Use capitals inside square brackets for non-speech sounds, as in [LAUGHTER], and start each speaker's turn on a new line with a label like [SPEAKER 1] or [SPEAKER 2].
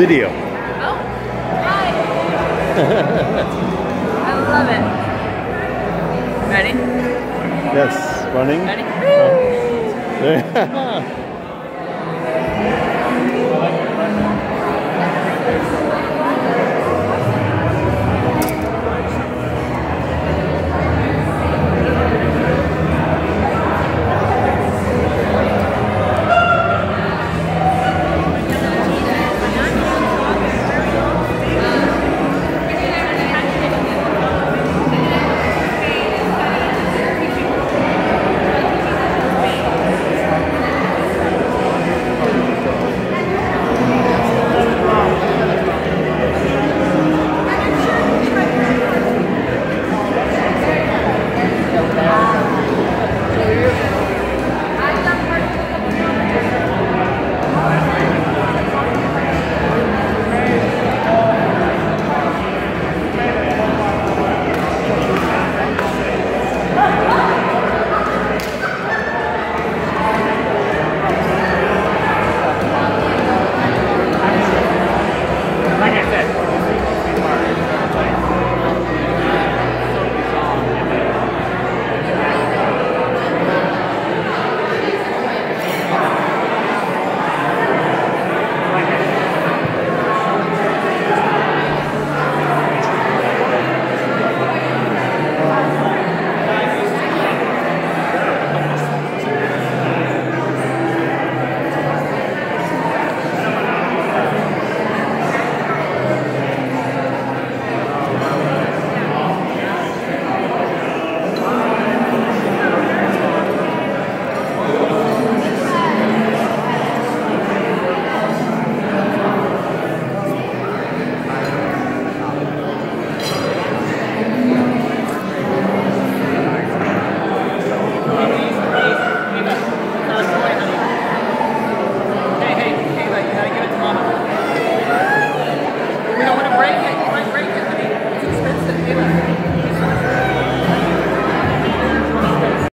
[SPEAKER 1] Video.
[SPEAKER 2] Oh, hi. [LAUGHS] I love it. Ready?
[SPEAKER 1] Yes, running.
[SPEAKER 2] Ready?
[SPEAKER 1] Oh. [LAUGHS] [LAUGHS]